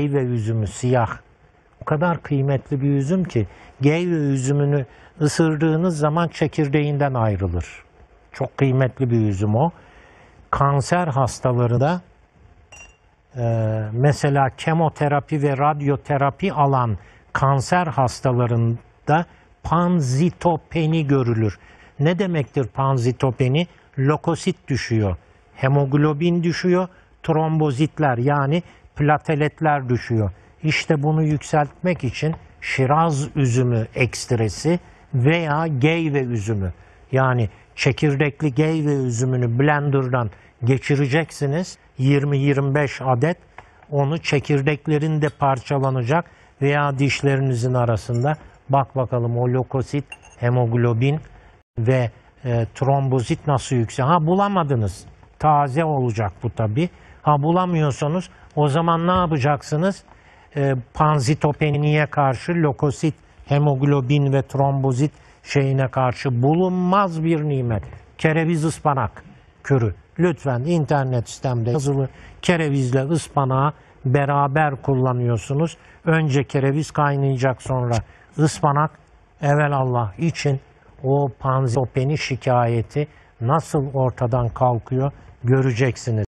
Geyve üzümü siyah. O kadar kıymetli bir üzüm ki geyve üzümünü ısırdığınız zaman çekirdeğinden ayrılır. Çok kıymetli bir üzüm o. Kanser hastaları da e, mesela kemoterapi ve radyoterapi alan kanser hastalarında panzitopeni görülür. Ne demektir panzitopeni? Lokosit düşüyor, hemoglobin düşüyor, trombozitler yani plateletler düşüyor. İşte bunu yükseltmek için şiraz üzümü ekstresi veya geyve üzümü yani çekirdekli geyve üzümünü blenderdan geçireceksiniz 20-25 adet onu çekirdeklerinde parçalanacak veya dişlerinizin arasında bak bakalım o lokosit, hemoglobin ve e, trombozit nasıl yüksek. Ha bulamadınız. Taze olacak bu tabi. Ha bulamıyorsanız o zaman ne yapacaksınız? E, panzitopeniye karşı lokosit, hemoglobin ve trombozit şeyine karşı bulunmaz bir nimet. Kereviz ıspanak kürü. Lütfen internet sistemde yazılı kerevizle ıspanağı beraber kullanıyorsunuz. Önce kereviz kaynayacak sonra ıspanak evelallah için o panzitopeni şikayeti nasıl ortadan kalkıyor göreceksiniz.